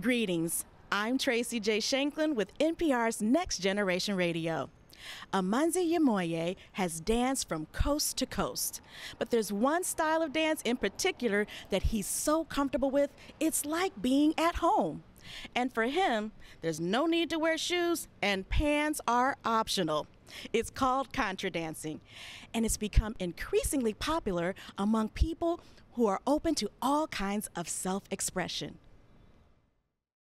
Greetings. I'm Tracey J. Shanklin with NPR's Next Generation Radio. Amanzi Umoya has danced from coast to coast. But there's one style of dance in particular that he's so comfortable with, it's like being at home. And for him, there's no need to wear shoes, and pants are optional. It's called contra dancing, and it's become increasingly popular among people who are open to all kinds of self expression.